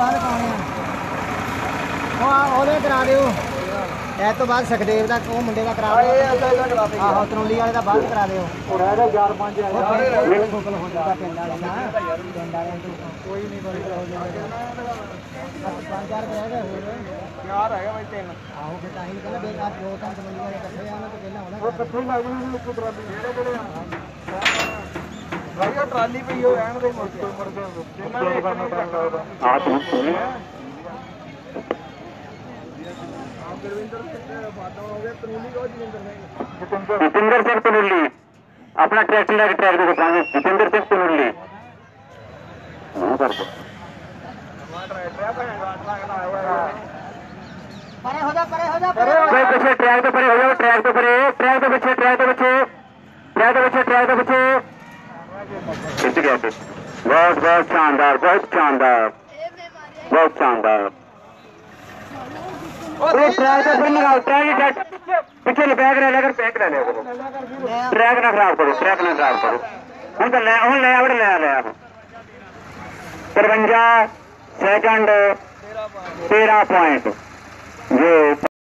ਬਾਅਦ ਪਾਉਣੇ ਆ। ਉਹ ਉਹਦੇ ਕਰਾ ਦਿਓ। ਇਹ ਤੋਂ ਬਾਅਦ ਸੁਖਦੇਵ ਦਾ ਉਹ ਮੁੰਡੇ ਦਾ ਕਰਾ ਦਿਓ। ਆਹੋ ਤਰੁੰਡੀ ਵਾਲੇ ਦਾ ਬਾਅਦ ਕਰਾ ਦਿਓ। ਹੁਣ ਇਹਦਾ 4 5 ਹਜ਼ਾਰ। ਮੁਕਲ ਹੋ ਜਾਂਦਾ ਪਿੰਡ ਵਾਲੇ ਦਾ। ਪਿੰਡ ਵਾਲਿਆਂ ਤੋਂ ਕੋਈ ਨਹੀਂ ਬਣ ਹੋ ਜਾਂਦਾ 5000 ਰੁਪਏ ਹੈਗਾ ਯਾਰ ਹੈਗਾ ਬਈ ਤਿੰਨ। ਆਹੋ ਫਿਰ ਤਾਂ ਹੀ ਕਹਿੰਦਾ ਬੇਕਾਰ ਦੋ ਤਿੰਨ ਬੰਦੀਆਂ ਇਕੱਠੇ ਆਣਾ ਤੇ ਪਹਿਲਾਂ ਹੋਣਾ ਇਕੱਠੇ ਲੱਗ ਜੂ ਇੱਕ ਤਰ੍ਹਾਂ ਦੀ ਜਿਹੜੇ ਜਿਹੜੇ ਆ ਭਾਈ ਉਹ ਟਰਾਲੀ ਪਈ ਉਹ ਰਹਿਣ ਦੇ ਮੁੜ ਕੇ ਮੁੜ ਕੇ ਜਿੰਨਾ ਨੇ ਕਰਨਾ ਲੱਗਦਾ ਆ ਤੂੰ ਸੁਣ ਗੁਰਵਿੰਦਰ ਸਿੰਘ ਬਾਦਲ ਹੋ ਗਿਆ ਤਰੂਲੀ ਕੋ ਜਿੰਦਰ ਸਿੰਘ ਜਤਿੰਦਰ ਸਿੰਘ ਤਨੁੱਲੀ ਆਪਣਾ ਟਰੈਕਟਰ ਲੈ ਕੇ ਟਰੈਕ ਦੇ ਪਾਣੀ ਜਤਿੰਦਰ ਸਿੰਘ ਤਨੁੱਲੀ ਨਾ ਕਰ ਦੋ ਪਰੇ ਹੋ ਜਾ ਪਰੇ ਹੋ ਜਾ ਕੋਈ ਪਿੱਛੇ ਟਰੈਕ ਤੋਂ ਪਰੇ ਹੋ ਜਾਓ ਟਰੈਕ ਤੋਂ ਪਰੇ बहुत बहुत शानदार बहुत शानदार बहुत शानदार खराब करो ट्रैक खराब करो हूँ तो तिरवंजा सेकंड तेरह पॉइंट जो